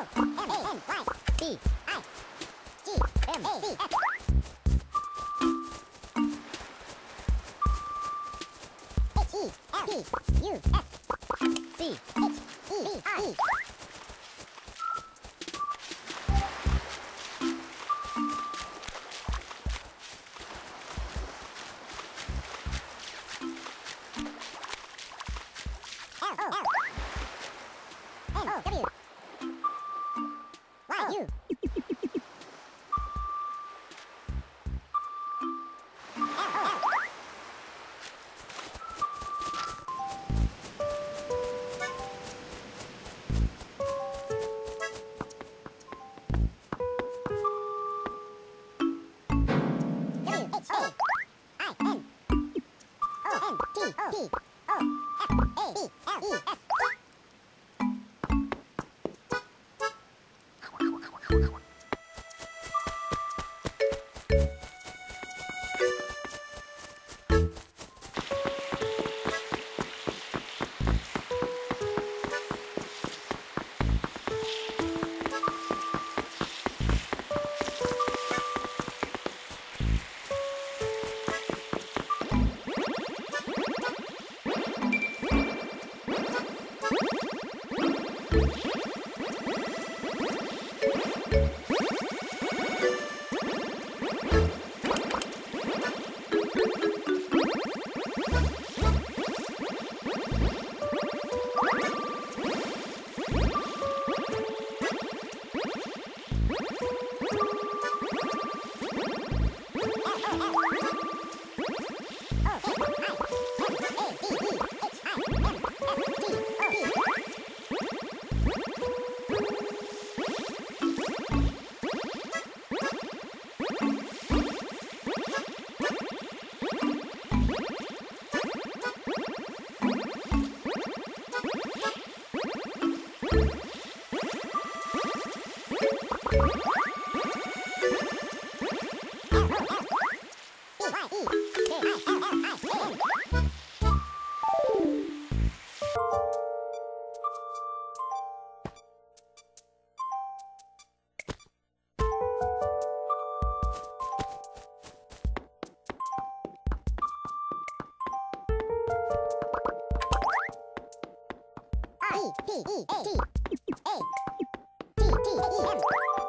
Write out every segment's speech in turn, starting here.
O M A N Y B I G M A C F. H E L P U S C H E I. L O L. M T E G A T E. O K A A Y Y.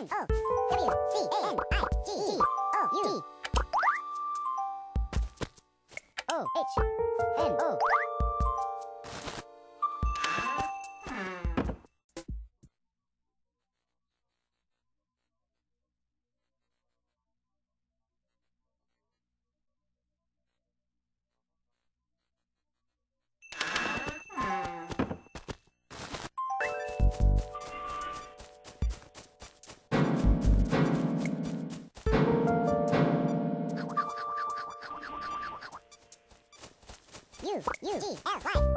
N O W C N I G O U. O H N O. U G L Y.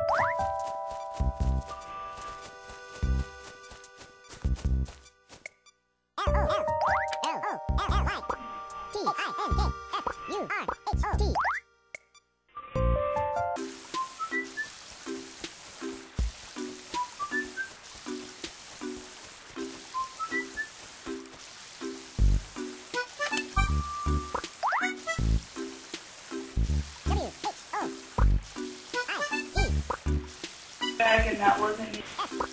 Back and that wasn't me.